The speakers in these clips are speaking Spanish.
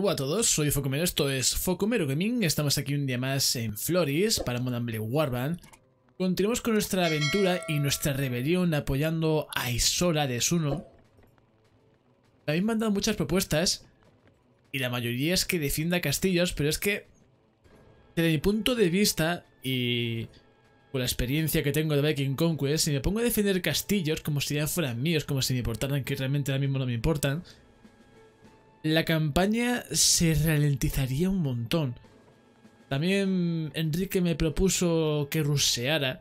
Hola a todos, soy Focumero, esto es Focumero Gaming, estamos aquí un día más en Floris para Modern Warband. Continuamos con nuestra aventura y nuestra rebelión apoyando a Isora de Suno. Me habéis mandado muchas propuestas y la mayoría es que defienda castillos, pero es que desde mi punto de vista y con la experiencia que tengo de Viking Conquest, si me pongo a defender castillos como si ya fueran míos, como si me importaran, que realmente ahora mismo no me importan, la campaña se ralentizaría un montón. También Enrique me propuso que ruseara.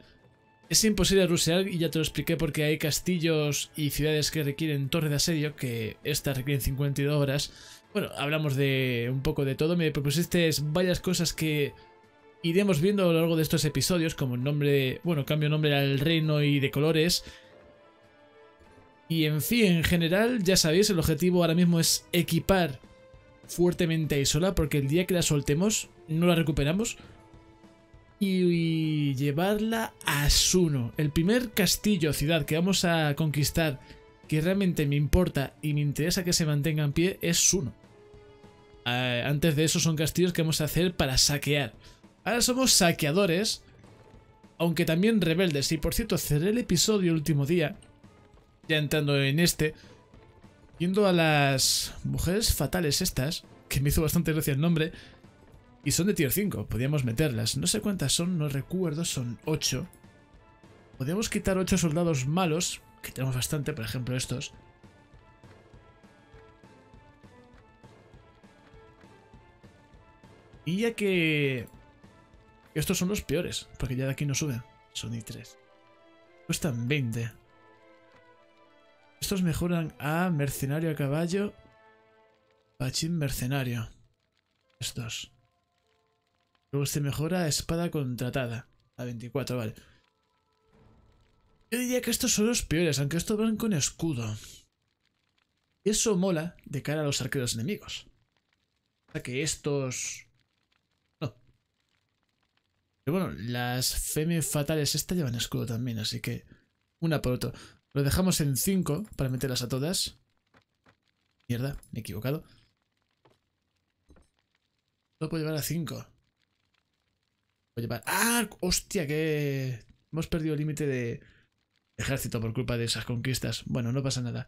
Es imposible rusear y ya te lo expliqué porque hay castillos y ciudades que requieren torre de asedio, que estas requieren 52 horas. Bueno, hablamos de un poco de todo. Me propusiste varias cosas que iremos viendo a lo largo de estos episodios, como el nombre, bueno, cambio nombre al reino y de colores. Y en fin, en general, ya sabéis, el objetivo ahora mismo es equipar fuertemente a Isola, porque el día que la soltemos, no la recuperamos. Y, llevarla a Suno, el primer castillo ciudad que vamos a conquistar, que realmente me importa y me interesa que se mantenga en pie, es Suno. Eh, antes de eso son castillos que vamos a hacer para saquear. Ahora somos saqueadores, aunque también rebeldes. Y por cierto, cerré el episodio el último día ya entrando en este, viendo a las mujeres fatales estas, que me hizo bastante gracia el nombre, y son de tier 5, podíamos meterlas. No sé cuántas son, no recuerdo, son 8. Podríamos quitar 8 soldados malos, que tenemos bastante, por ejemplo estos. Y ya que... Estos son los peores, porque ya de aquí no suben. Son y 3. Cuestan 20. Estos mejoran a mercenario a caballo. Pachín mercenario. Estos. Luego se mejora a espada contratada. A 24, vale. Yo diría que estos son los peores, aunque estos van con escudo. Y eso mola de cara a los arqueros enemigos. O sea que estos... No. Pero bueno, las femi fatales estas llevan escudo también, así que... Una por otro. Lo dejamos en 5 para meterlas a todas. Mierda, me he equivocado. Lo puedo llevar a 5. Puedo llevar... ¡Ah! ¡Hostia! Que hemos perdido el límite de ejército por culpa de esas conquistas. Bueno, no pasa nada.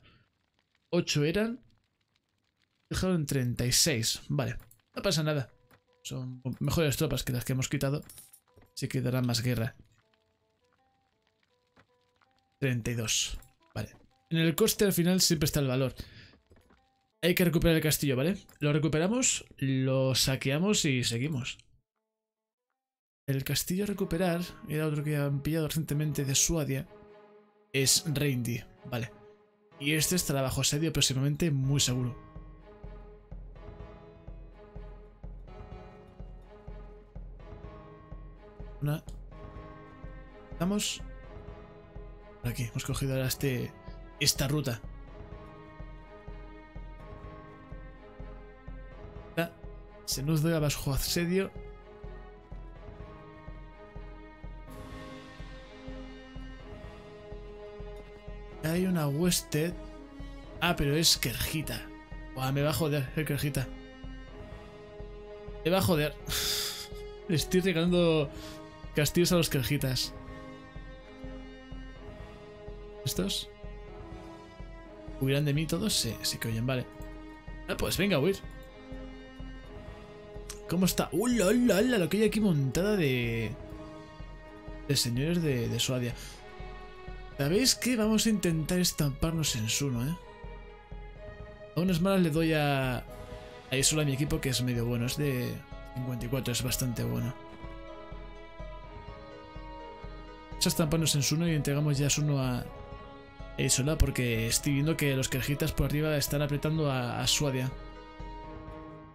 8 eran. Dejaron en 36. Vale, no pasa nada. Son mejores tropas que las que hemos quitado. Así que darán más guerra. 32. Vale. En el coste al final siempre está el valor. Hay que recuperar el castillo, ¿vale? Lo recuperamos, lo saqueamos y seguimos. El castillo a recuperar, era otro que han pillado recientemente de Suadia, es Reindi, vale. Y este estará bajo asedio próximamente, muy seguro. Una. Vamos. Aquí, hemos cogido ahora este, esta ruta. Se nos da bajo asedio. Hay una hueste. Ah, pero es Kerjita. me va a joder el Kerjita. Me va a joder. estoy regalando castillos a los Kerjitas. ¿Estos? ¿Huirán de mí todos? Sí, sí que oyen, vale. Ah, pues venga, huir. ¿Cómo está? ¡Uh, la, la, la! Lo que hay aquí montada de... De señores de, de Suadia. ¿Sabéis qué? Vamos a intentar estamparnos en Suno, ¿eh? A unas malas le doy a... A solo a mi equipo, que es medio bueno. Es de 54, es bastante bueno. Vamos a estamparnos en Suno y entregamos ya Suno a, sola porque estoy viendo que los kerjitas por arriba están apretando a, Suadia.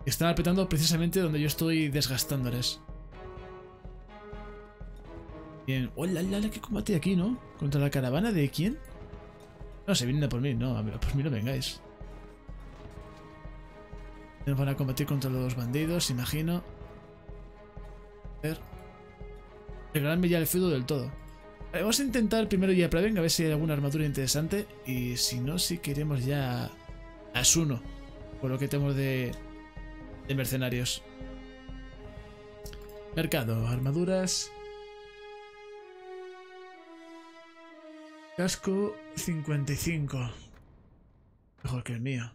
Están apretando precisamente donde yo estoy desgastándoles. Bien. ¡Hola, oh, la, qué combate aquí, ¿no? ¿Contra la caravana de quién? No, se vienen a por mí, no, por mí no vengáis. Van a combatir contra los bandidos, imagino. A ver. Regalarme ya el feudo del todo. Vamos a intentar primero ya Praven, a ver si hay alguna armadura interesante. Y si no, si queremos ya a Suno. Por lo que tenemos de, de mercenarios. Mercado, armaduras. Casco 55. Mejor que el mío.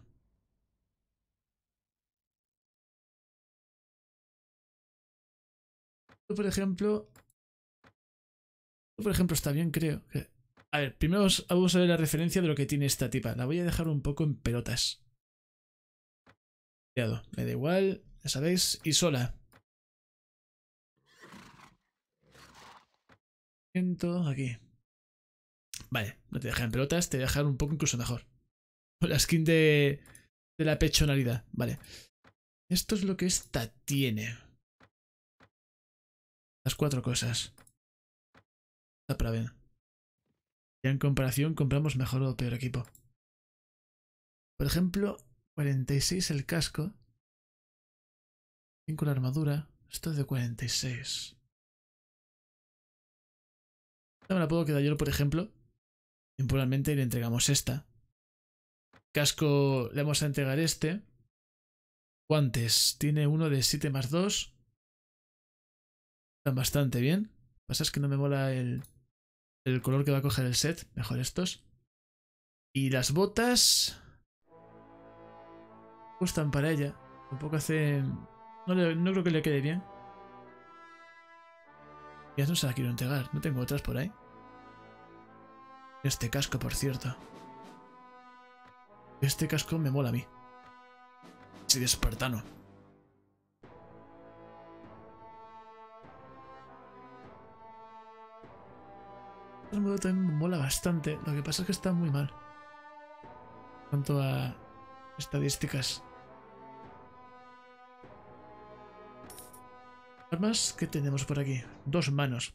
por ejemplo... por ejemplo, está bien, creo. A ver, primero vamos a ver la referencia de lo que tiene esta tipa. La voy a dejar un poco en pelotas. Cuidado, me da igual, ya sabéis. Y sola. Aquí. Vale, no te deja en pelotas, te dejar un poco incluso mejor. La skin de, de la pechonalidad. Vale. Esto es lo que esta tiene. Las cuatro cosas. Está para ver. Ya en comparación compramos mejor o peor equipo. Por ejemplo, 46 el casco. 5 la armadura. Esto es de 46. Esta me la puedo quedar yo, por ejemplo. Temporalmente le entregamos esta. Casco le vamos a entregar este. Guantes. Tiene uno de 7 más 2. Están bastante bien. Pasa es que no me mola el, el color que va a coger el set. Mejor estos. Y las botas... Gustan para ella. Tampoco hace... No, no creo que le quede bien. Ya no se la quiero entregar. No tengo otras por ahí. Este casco, por cierto. Este casco me mola a mí. Sí, de espartano. El modo también me mola bastante. Lo que pasa es que está muy mal. En cuanto a estadísticas. Armas que tenemos por aquí. Dos manos.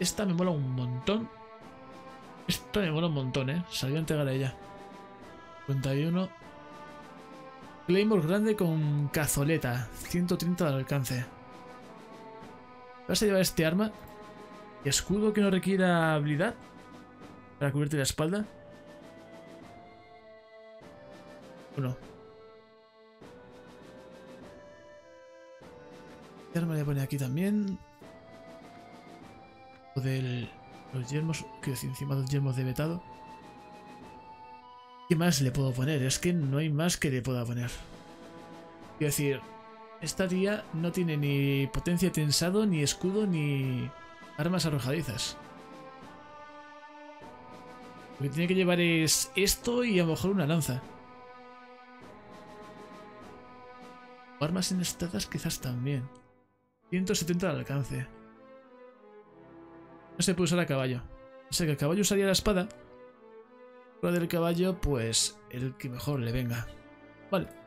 Esta me mola un montón. Esta me mola un montón, ¿eh? Salió a entregar a ella. 51. Claymore grande con cazoleta. 130 de alcance. ¿Vas a llevar este arma? ¿Y escudo que no requiera habilidad? ¿Para cubrirte la espalda? ¿O no? ¿Qué arma le voy a poner aquí también? O del... Los yermos... Que encima de los yermos de vetado. ¿Qué más le puedo poner? Es que no hay más que le pueda poner. Quiero decir... Esta tía no tiene ni potencia tensado, ni escudo, ni... Armas arrojadizas. Lo que tiene que llevar es esto y a lo mejor una lanza. armas inestadas quizás también. 170 de alcance. No se puede usar a caballo. O sea que el caballo usaría la espada. Fuera del caballo, pues el que mejor le venga. Vale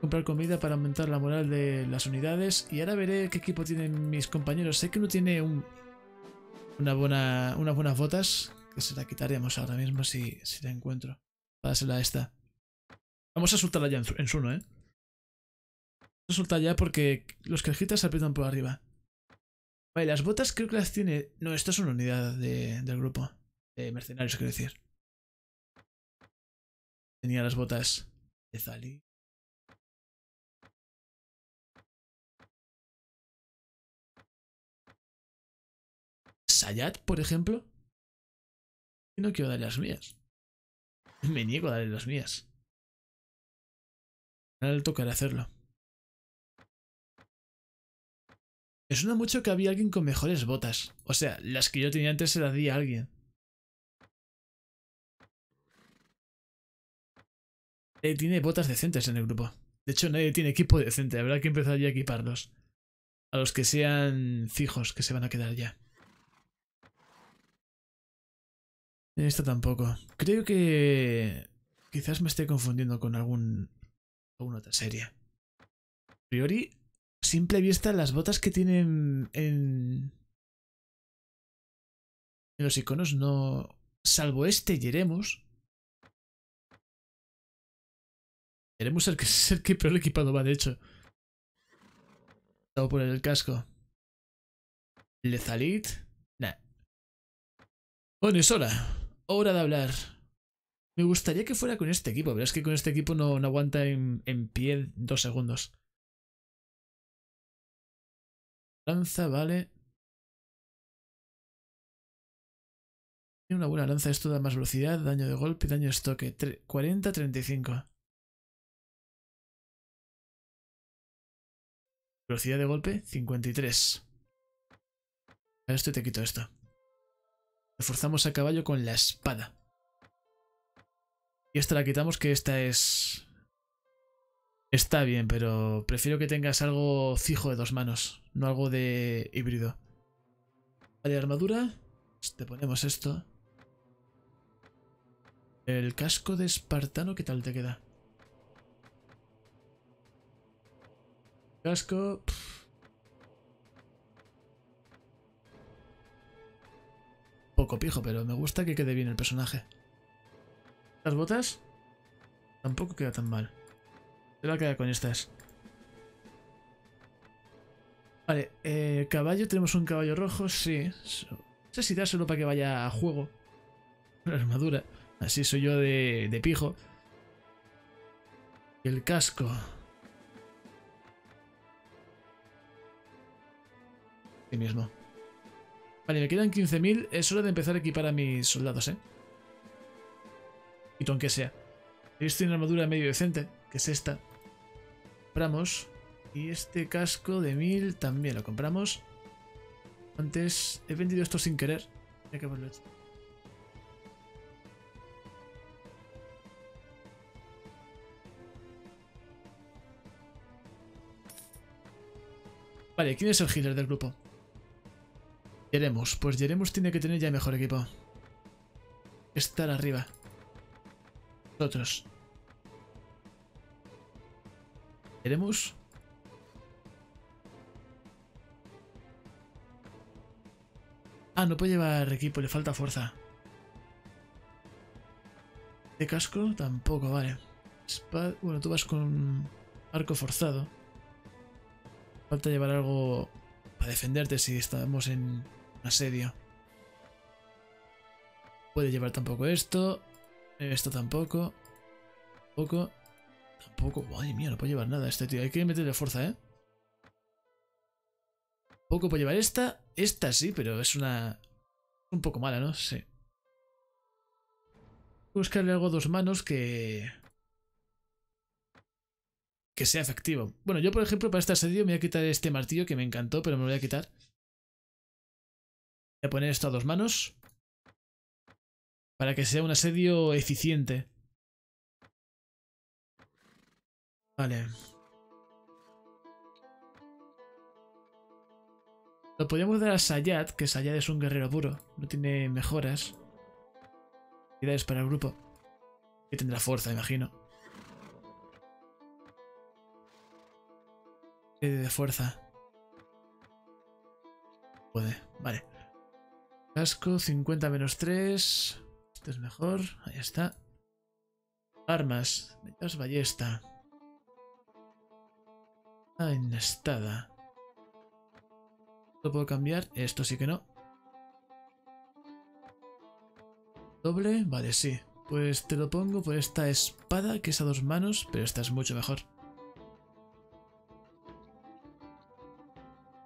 comprar comida para aumentar la moral de las unidades y ahora veré qué equipo tienen mis compañeros. Sé que uno tiene un, una buena, unas buenas botas que se la quitaremos ahora mismo si, si la encuentro. Para a esta. Vamos a soltarla ya en, su, ¿eh? Vamos a soltar ya porque los cajitas se aprietan por arriba. Vale, las botas creo que las tiene... No, esta es una unidad de, del grupo. De mercenarios, quiero decir. Tenía las botas de Zali. Sayat, por ejemplo. Y no quiero darle las mías. Me niego a darle las mías. Ahora tocará hacerlo. Me suena mucho que había alguien con mejores botas. O sea, las que yo tenía antes se las di a alguien. Nadie tiene botas decentes en el grupo. De hecho, nadie tiene equipo decente. Habrá que empezar ya a equiparlos. A los que sean fijos, que se van a quedar ya. Esta tampoco. Creo que quizás me esté confundiendo con algún alguna otra serie. A priori, simple vista, las botas que tienen en, en los iconos no... Salvo este Yeremos. Yeremos el que es el que peor equipado va, de hecho. Voy por el casco. Lezalit. Nah. Es hora. De hablar. Me gustaría que fuera con este equipo, pero es que con este equipo no, aguanta en, pie dos segundos. Lanza, vale. Tiene una buena lanza, esto da más velocidad, daño de golpe, daño de estoque. 40-35. Velocidad de golpe, 53. A esto te quito esto. Reforzamos a caballo con la espada. Y esta la quitamos que esta es... Está bien, pero prefiero que tengas algo fijo de dos manos, no algo de híbrido. Vale, armadura. Te ponemos esto. El casco de espartano, ¿qué tal te queda? Casco... Poco pijo, pero me gusta que quede bien el personaje. Las botas tampoco queda tan mal. Se va a quedar con estas. Vale, eh, caballo, tenemos un caballo rojo, sí. No sé si dárselo para que vaya a juego. La armadura. Así soy yo de, de pijo. Y el casco. Sí mismo. Vale, me quedan 15.000. Es hora de empezar a equipar a mis soldados, ¿eh? Y aunque sea. Visto una armadura medio decente, que es esta. Compramos. Y este casco de 1000 también lo compramos. Antes he vendido esto sin querer. Hay que haberlo. Vale, ¿quién es el healer del grupo? Yeremos. Pues Yeremos tiene que tener ya mejor equipo. Estar arriba. Nosotros. ¿Queremos? Ah, no puede llevar equipo, le falta fuerza. ¿De casco? Tampoco, vale. Bueno, tú vas con arco forzado. Falta llevar algo para defenderte si estamos en asedio. Puede llevar tampoco esto. Esto tampoco. Tampoco. Tampoco. Madre mía, no puede llevar nada este tío. Hay que meterle fuerza, ¿eh? Poco puede llevar esta. Esta sí, pero es una... Un poco mala, ¿no? Sí. Buscarle algo a dos manos que... Que sea efectivo. Bueno, yo por ejemplo para este asedio me voy a quitar este martillo que me encantó, pero me lo voy a quitar. Voy a poner esto a dos manos. Para que sea un asedio eficiente. Vale. Lo podríamos dar a Sayat, que Sayat es un guerrero puro. No tiene mejoras. Habilidades para el grupo. Que tendrá fuerza, imagino. de fuerza. Puede, vale. Casco 50 menos 3. Este es mejor. Ahí está. Armas. Metas ballesta. Ah, estada. ¿Lo puedo cambiar? Esto sí que no. Doble, vale, sí. Pues te lo pongo por esta espada que es a dos manos, pero esta es mucho mejor.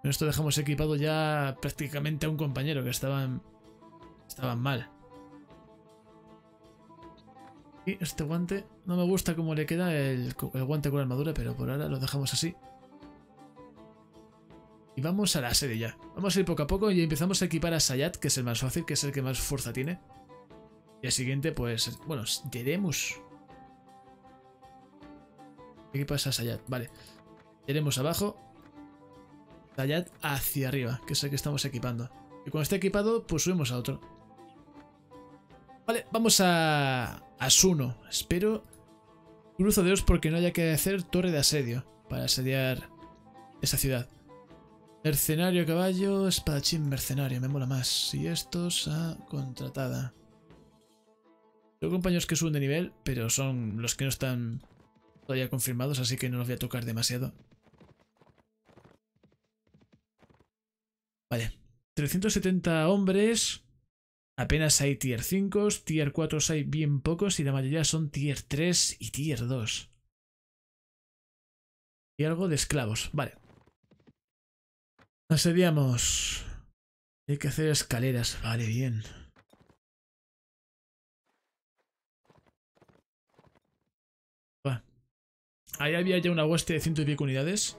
Esto dejamos equipado ya prácticamente a un compañero que estaban, estaban mal. Y este guante, no me gusta cómo le queda el, guante con armadura, pero por ahora lo dejamos así. Y vamos a la serie ya. Vamos a ir poco a poco y empezamos a equipar a Sayat, que es el más fácil, que es el que más fuerza tiene. Y el siguiente, pues, bueno, Yeremus. Equipas a Sayat, vale. Yeremos abajo. Sayat hacia arriba, que es el que estamos equipando. Y cuando esté equipado, pues subimos a otro. Vale, vamos a, a Suno. Espero... Cruzo dedos porque no haya que hacer torre de asedio para asediar esa ciudad. Mercenario caballo, espadachín mercenario, me mola más. Y estos a contratada. Tengo compañeros que suben de nivel, pero son los que no están todavía confirmados, así que no los voy a tocar demasiado. Vale. 370 hombres. Apenas hay tier 5, tier 4 hay bien pocos y la mayoría son tier 3 y tier 2. Y algo de esclavos, vale. Asediamos. Hay que hacer escaleras, vale, bien. Ahí había ya una hueste de ciento y pico unidades.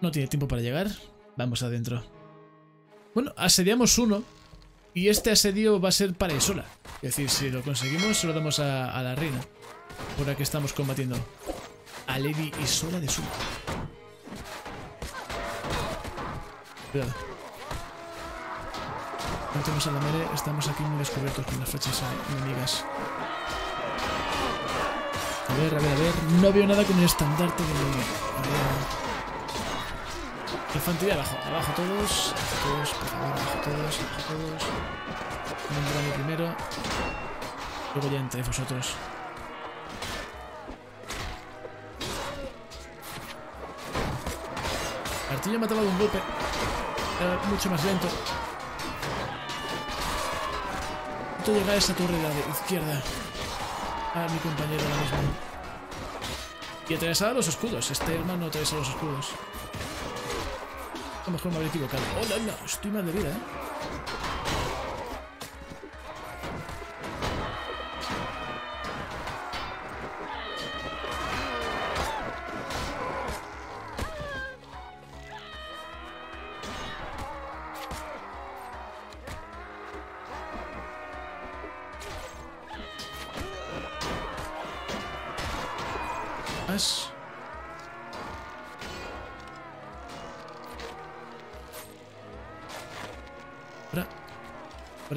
No tiene tiempo para llegar. Vamos adentro. Bueno, asediamos uno. Y este asedio va a ser para Isola. Es decir, si lo conseguimos, se lo damos a, la reina. Por la que estamos combatiendo. A Lady Isola de Sula. Cuidado. No tenemos a la mere, estamos aquí muy descubiertos con las flechas enemigas. A ver, a ver, a ver. No veo nada con el estandarte de... Infantería abajo, abajo todos, abajo todos, por favor, abajo todos, abajo todos. Un primero. Luego ya entre vosotros. Artillo mataba de un golpe. Era mucho más lento. ¿Cuánto llega a esa torre de la izquierda? a mi compañero ahora mismo. Y atravesaba los escudos. Este hermano atraviesa los escudos. A lo mejor me habré equivocado. ¡Hola, no! Estoy mal de vida, ¿eh?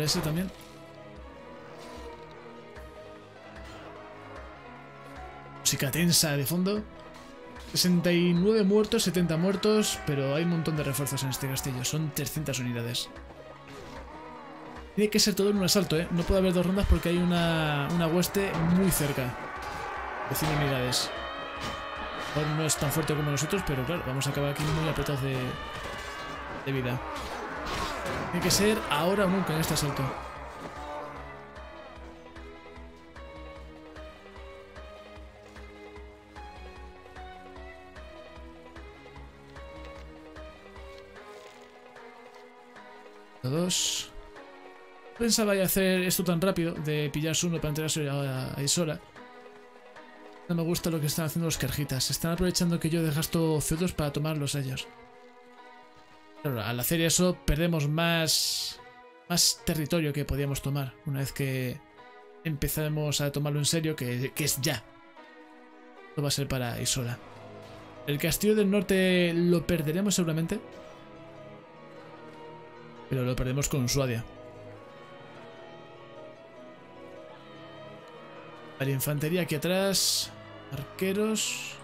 Ese también. Música tensa de fondo. 69 muertos, 70 muertos, pero hay un montón de refuerzos en este castillo. Son 300 unidades. Tiene que ser todo en un asalto, ¿eh? No puede haber dos rondas porque hay una, una hueste muy cerca. De 100 unidades. no es tan fuerte como nosotros, pero claro, vamos a acabar aquí muy apretados de, de vida. Tiene que ser ahora o nunca en este asalto. Dos. Pensaba hacer esto tan rápido, de pillar uno para enterarse a, a Isora. No me gusta lo que están haciendo los carjitas. Están aprovechando que yo desgasto feudos para tomarlos ellos al hacer eso perdemos más, más territorio que podíamos tomar una vez que empezamos a tomarlo en serio, que, es ya. Esto va a ser para Isola. El castillo del norte lo perderemos seguramente. Pero lo perdemos con Suadia. Vale, infantería aquí atrás. Arqueros.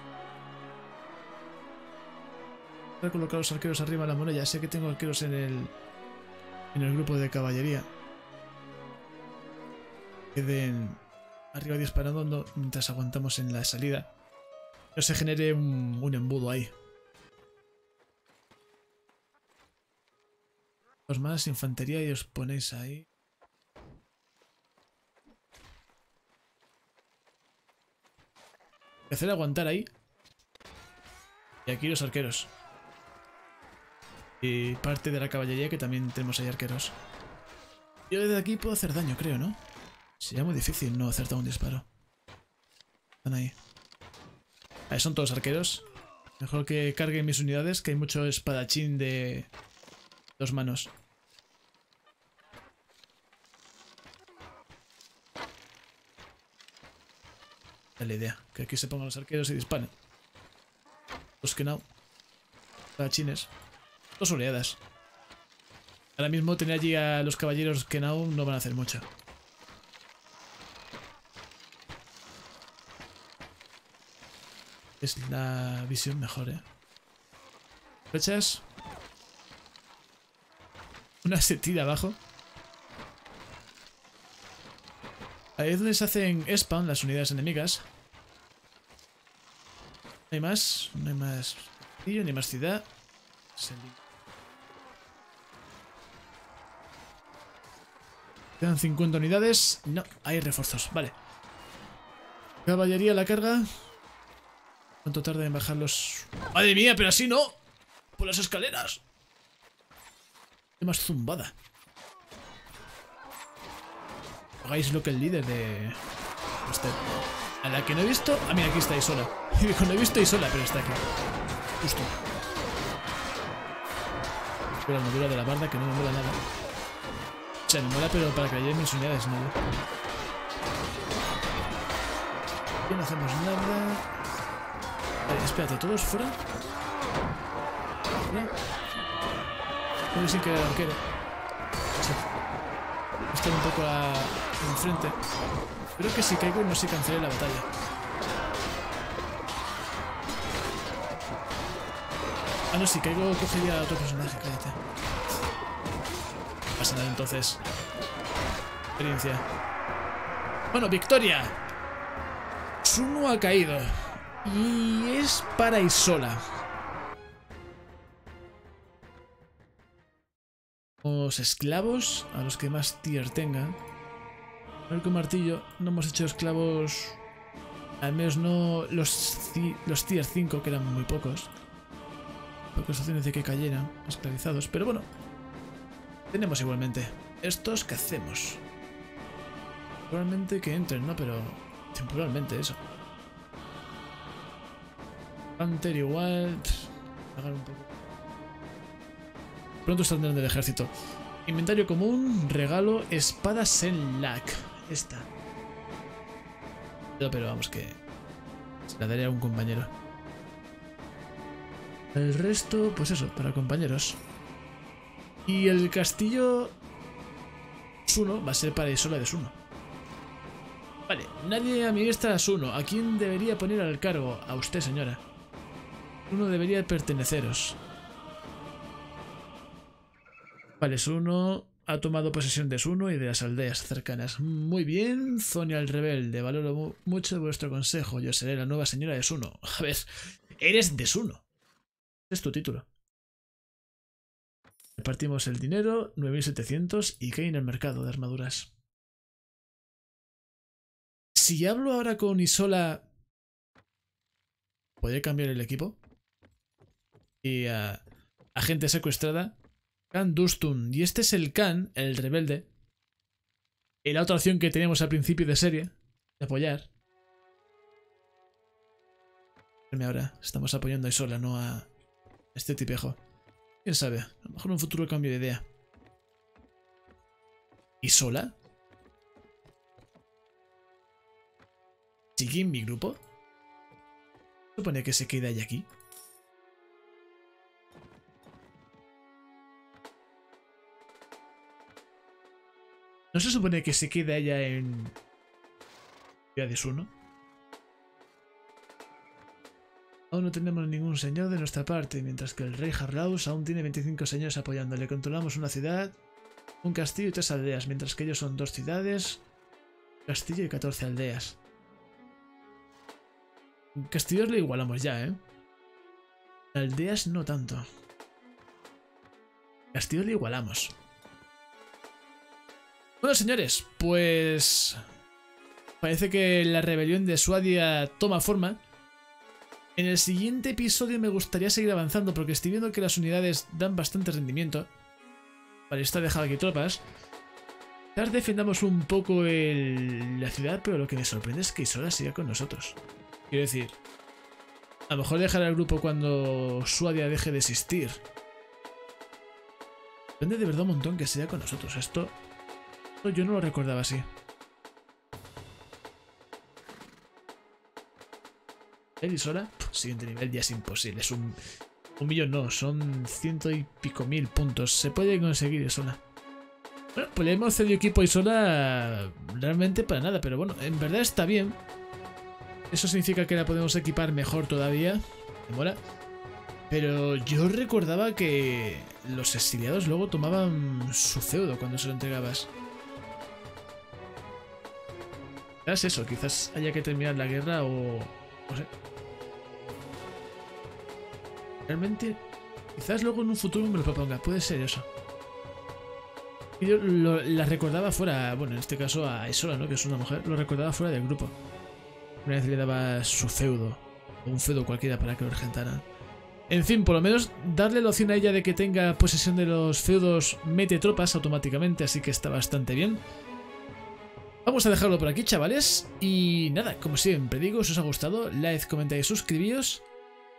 Voy a colocar los arqueros arriba de la muralla. Sé que tengo arqueros en el, en el grupo de caballería. Queden arriba disparando mientras aguantamos en la salida. No se genere un, embudo ahí. Dos más, infantería y os ponéis ahí. Hacer aguantar ahí. Y aquí los arqueros. Y parte de la caballería que también tenemos ahí arqueros. Yo desde aquí puedo hacer daño, creo, ¿no? Sería muy difícil no acertar un disparo. Están ahí. Ahí son todos arqueros. Mejor que carguen mis unidades, que hay mucho espadachín de dos manos. La idea, que aquí se pongan los arqueros y disparen. Los que no. Espadachines. Dos oleadas. Ahora mismo tener allí a los caballeros que no, no van a hacer mucho. Es la visión mejor, ¿eh? Flechas. Una setida abajo. Ahí es donde se hacen spawn las unidades enemigas. No hay más. No hay más ni más ciudad. Quedan 50 unidades. No, hay refuerzos. Vale. Caballería la carga. ¿Cuánto tarda en bajar los...? ¡Madre mía, pero así no! ¡Por las escaleras! ¡Qué más zumbada! Hagáis lo que el líder de... Usted. A la que no he visto... Ah, mira, aquí está Isola. Dijo, no he visto Isola, pero está aquí. Justo. La armadura de la barda que no me mola nada. O sea, me mola, pero para que haya mis unidades, nada. Aquí no hacemos nada. Vale, espérate, ¿todos fuera? ¿Fuera? Puede sin querer arquero. Sí. Estoy un poco a... enfrente. Creo que si caigo no se cancele la batalla. Ah, no, si caigo cogería a otro personaje, cállate. Pasa entonces. Experiencia. Bueno, victoria. Suno ha caído. Y es para Isola. Los esclavos, a los que más tier tengan. con martillo no hemos hecho esclavos... Al menos no los, los tier 5, que eran muy pocos. Pocas opciones de que cayeran esclavizados. Pero bueno, tenemos igualmente. ¿Estos qué hacemos? Probablemente que entren, ¿no? Pero temporalmente eso. Hunter igual. Pagar un poco. Pronto saldrán del ejército. Inventario común, regalo, espadas en lac. Esta. Pero, vamos que... Se la daría a un compañero. El resto, pues eso, para compañeros. Y el castillo... Suno va a ser para Isola de Suno. Vale, nadie a Suno. ¿A quién debería poner al cargo? A usted, señora. Uno debería perteneceros. Vale, Suno ha tomado posesión de Suno y de las aldeas cercanas. Muy bien, Zonia el Rebelde. Valoro mucho vuestro consejo. Yo seré la nueva señora de Suno. A ver, eres de Suno. Es tu título. Repartimos el dinero, 9700 y hay en el mercado de armaduras. Si hablo ahora con Isola, ¿podría cambiar el equipo? Y a, gente secuestrada, Khan Dustun. Y este es el Khan, el rebelde. Y la otra opción que teníamos al principio de serie, de apoyar. Ahora, estamos apoyando a Isola, no a, este tipejo. Quién sabe, a lo mejor en un futuro cambio de idea. ¿Y sola? ¿Sigue en mi grupo? Supone que se queda ahí aquí. ¿No se supone que se queda ella en... Ciudades 1? Aún no tenemos ningún señor de nuestra parte, mientras que el rey Harlaus aún tiene 25 señores apoyándole. Controlamos una ciudad, un castillo y tres aldeas, mientras que ellos son dos ciudades, castillo y 14 aldeas. Castillos le igualamos ya, ¿eh? Aldeas no tanto. Castillos le igualamos. Bueno, señores, pues... Parece que la rebelión de Suadia toma forma. En el siguiente episodio me gustaría seguir avanzando porque estoy viendo que las unidades dan bastante rendimiento. Vale, está dejado aquí tropas. Quizás defendamos un poco la ciudad, pero lo que me sorprende es que Isola siga con nosotros. Quiero decir, a lo mejor dejará el grupo cuando Suadia deje de existir. Depende de verdad un montón que siga con nosotros. Esto, esto yo no lo recordaba así. ¿El Isola? Siguiente nivel ya es imposible. Es un, un millón, no, son ciento y pico mil puntos. Se puede conseguir Isola. Bueno, pues le hemos cedido equipo a Isola realmente para nada, pero bueno, en verdad está bien. Eso significa que la podemos equipar mejor todavía. Me. Pero yo recordaba que los exiliados luego tomaban su feudo cuando se lo entregabas. Quizás eso, quizás haya que terminar la guerra o... No sé. Realmente, quizás luego en un futuro me lo proponga. Puede ser eso. Yo lo- la recordaba fuera, bueno, en este caso a Isola, ¿no? Que es una mujer, lo recordaba fuera del grupo. Una vez le daba su feudo, o un feudo cualquiera para que lo regentaran. En fin, por lo menos darle la opción a ella de que tenga posesión de los feudos mete tropas automáticamente, así que está bastante bien. Vamos a dejarlo por aquí, chavales. Y nada, como siempre digo, si os ha gustado, like, comentáis, suscribíos.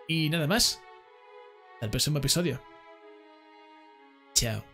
Y nada más. Hasta el próximo episodio. Chao.